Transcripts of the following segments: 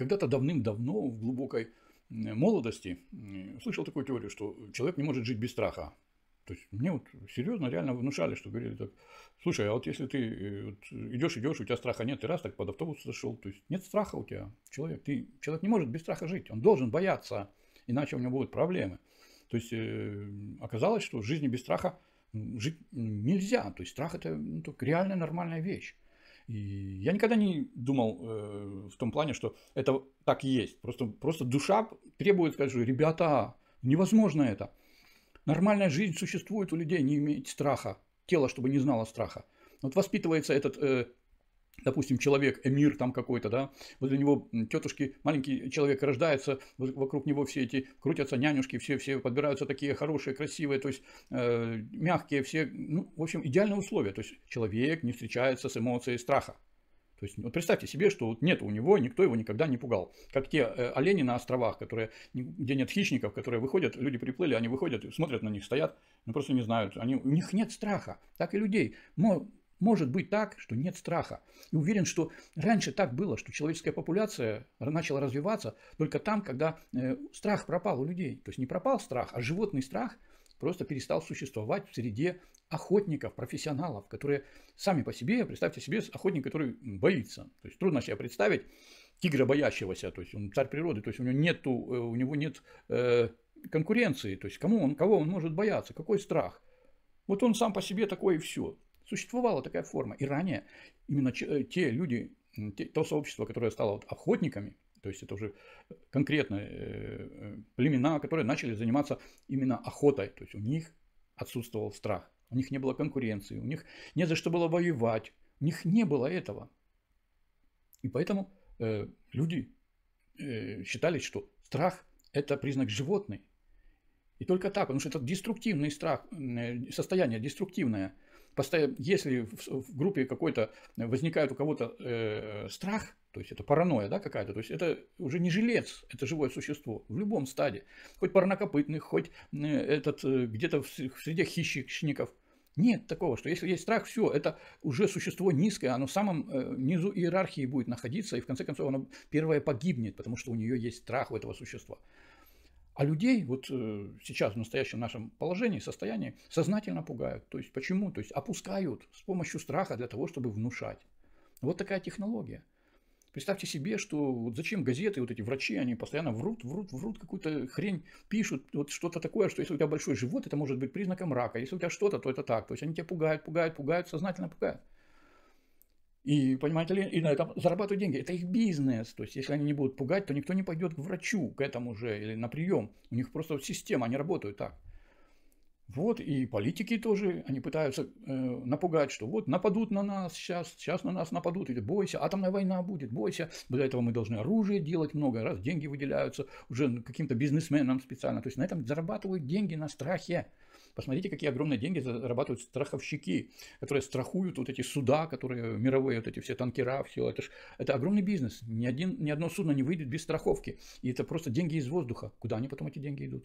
когда-то давным-давно, в глубокой молодости, слышал такую теорию, что человек не может жить без страха. То есть мне вот серьезно реально внушали, что говорили так, слушай, а вот если ты э, вот, идешь, идешь, у тебя страха нет, ты раз так под автобус зашел, то есть нет страха у тебя, человек, ты, человек не может без страха жить, он должен бояться, иначе у него будут проблемы. То есть э, оказалось, что в жизни без страха жить нельзя, то есть страх это ну, реальная нормальная вещь. И я никогда не думал э, в том плане, что это так есть. Просто, просто душа требует, скажу, ребята, невозможно это. Нормальная жизнь существует у людей, не иметь страха. Тело, чтобы не знало страха. Вот воспитывается этот, э, допустим, человек, эмир там какой-то, да, возле него тетушки, маленький человек рождается, вокруг него все эти крутятся нянюшки, все, все подбираются такие хорошие, красивые, то есть э, мягкие, все, ну, в общем, идеальные условия. То есть человек не встречается с эмоцией страха. То есть, вот представьте себе, что вот нет у него, никто его никогда не пугал. Как те э, олени на островах, которые, где нет хищников, которые выходят, люди приплыли, они выходят, смотрят на них, стоят, ну просто не знают, они, у них нет страха. Так и людей. Но может быть так, что нет страха. И уверен, что раньше так было, что человеческая популяция начала развиваться только там, когда э, страх пропал у людей. То есть не пропал страх, а животный страх просто перестал существовать в среде охотников, профессионалов, которые сами по себе, представьте себе, охотник, который боится. То есть трудно себе представить тигра боящегося, то есть он царь природы, то есть у него, нету, э, у него нет э, конкуренции, то есть кому он, кого он может бояться, какой страх. Вот он сам по себе такой и все. Существовала такая форма. И ранее именно э, те люди, те, то сообщество, которое стало вот охотниками, то есть это уже конкретно э, племена, которые начали заниматься именно охотой. То есть у них отсутствовал страх у них не было конкуренции, у них не за что было воевать, у них не было этого. И поэтому э, люди э, считали, что страх – это признак животный. И только так, потому что это деструктивный страх, э, состояние деструктивное. Если в группе какой-то возникает у кого-то э, страх, то есть это паранойя да, какая-то, то есть это уже не жилец, это живое существо в любом стаде, хоть парнокопытный, хоть э, этот э, где-то в среде хищников, нет такого, что если есть страх, все, это уже существо низкое, оно в самом э, низу иерархии будет находиться, и в конце концов оно первое погибнет, потому что у нее есть страх у этого существа. А людей вот э, сейчас в настоящем нашем положении, состоянии сознательно пугают. То есть почему? То есть опускают с помощью страха для того, чтобы внушать. Вот такая технология. Представьте себе, что вот зачем газеты, вот эти врачи, они постоянно врут, врут, врут, какую-то хрень пишут, вот что-то такое, что если у тебя большой живот, это может быть признаком рака, если у тебя что-то, то это так. То есть они тебя пугают, пугают, пугают, сознательно пугают. И, понимаете ли, и на этом зарабатывают деньги. Это их бизнес. То есть, если они не будут пугать, то никто не пойдет к врачу, к этому же, или на прием. У них просто система, они работают так. Вот, и политики тоже, они пытаются э, напугать, что вот нападут на нас сейчас, сейчас на нас нападут, или бойся, атомная война будет, бойся. Для этого мы должны оружие делать много раз, деньги выделяются уже каким-то бизнесменам специально. То есть на этом зарабатывают деньги на страхе. Посмотрите, какие огромные деньги зарабатывают страховщики, которые страхуют вот эти суда, которые мировые, вот эти все танкера, все это, ж, это огромный бизнес. Ни, один, ни одно судно не выйдет без страховки. И это просто деньги из воздуха. Куда они потом эти деньги идут?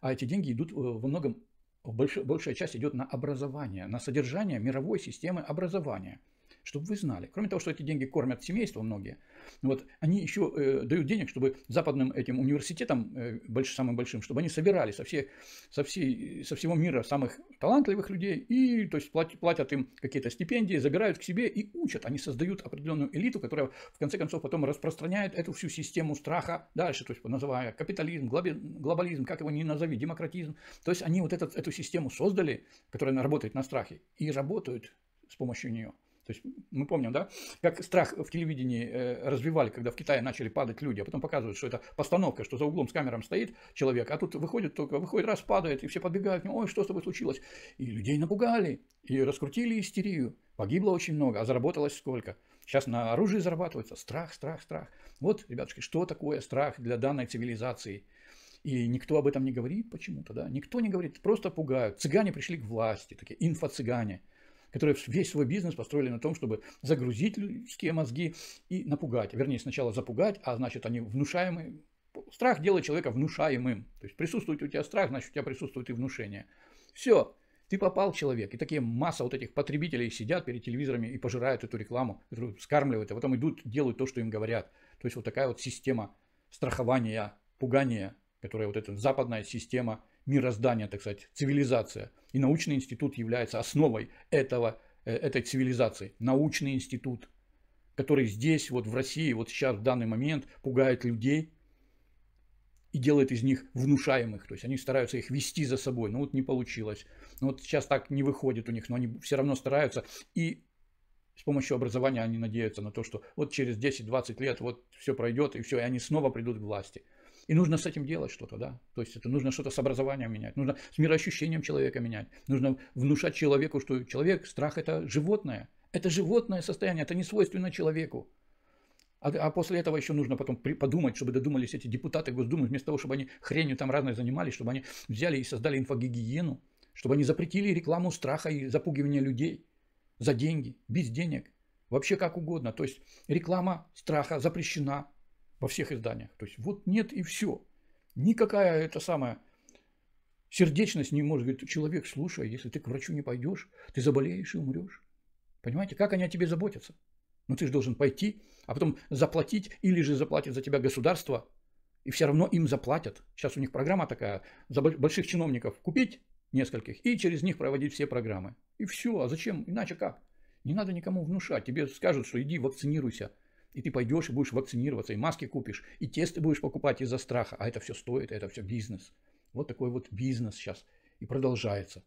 А эти деньги идут э, во многом большая, большая часть идет на образование, на содержание мировой системы образования – чтобы вы знали. Кроме того, что эти деньги кормят семейство многие, вот, они еще э, дают денег, чтобы западным этим университетам, э, больш, самым большим, чтобы они собирали со, всей, со, всей, со всего мира самых талантливых людей, и то есть платят, платят им какие-то стипендии, забирают к себе и учат. Они создают определенную элиту, которая в конце концов потом распространяет эту всю систему страха дальше, то есть называя капитализм, глобализм, как его ни назови, демократизм. То есть они вот этот, эту систему создали, которая работает на страхе, и работают с помощью нее. То есть мы помним, да, как страх в телевидении э, развивали, когда в Китае начали падать люди, а потом показывают, что это постановка, что за углом с камером стоит человек, а тут выходит только, выходит раз, падает, и все подбегают, ой, что с тобой случилось? И людей напугали, и раскрутили истерию. Погибло очень много, а заработалось сколько? Сейчас на оружии зарабатывается страх, страх, страх. Вот, ребятушки, что такое страх для данной цивилизации? И никто об этом не говорит почему-то, да? Никто не говорит, просто пугают. Цыгане пришли к власти, такие инфо-цыгане которые весь свой бизнес построили на том, чтобы загрузить людские мозги и напугать. Вернее, сначала запугать, а значит, они внушаемые. Страх делает человека внушаемым. То есть присутствует у тебя страх, значит, у тебя присутствует и внушение. Все, ты попал человек. И такие масса вот этих потребителей сидят перед телевизорами и пожирают эту рекламу, скармливают, а потом идут, делают то, что им говорят. То есть вот такая вот система страхования, пугания, которая вот эта западная система мироздания, так сказать, цивилизация. И научный институт является основой этого, э, этой цивилизации. Научный институт, который здесь, вот в России, вот сейчас, в данный момент пугает людей и делает из них внушаемых. То есть они стараются их вести за собой. Но вот не получилось. Ну вот сейчас так не выходит у них, но они все равно стараются. И с помощью образования они надеются на то, что вот через 10-20 лет вот все пройдет, и все, и они снова придут к власти. И нужно с этим делать что-то, да. То есть это нужно что-то с образованием менять, нужно с мироощущением человека менять, нужно внушать человеку, что человек, страх это животное, это животное состояние, это не свойственно человеку. А, а после этого еще нужно потом при, подумать, чтобы додумались эти депутаты Госдумы, вместо того, чтобы они хренью там разной занимались, чтобы они взяли и создали инфогигиену, чтобы они запретили рекламу страха и запугивания людей за деньги, без денег, вообще как угодно. То есть реклама страха запрещена, во всех изданиях. То есть вот нет и все. Никакая это самая сердечность не может говорить, человек, слушай, если ты к врачу не пойдешь, ты заболеешь и умрешь. Понимаете, как они о тебе заботятся? Ну ты же должен пойти, а потом заплатить, или же заплатит за тебя государство, и все равно им заплатят. Сейчас у них программа такая, за больших чиновников купить нескольких и через них проводить все программы. И все, а зачем? Иначе как? Не надо никому внушать. Тебе скажут, что иди вакцинируйся. И ты пойдешь и будешь вакцинироваться, и маски купишь, и тесты будешь покупать из-за страха. А это все стоит, это все бизнес. Вот такой вот бизнес сейчас и продолжается.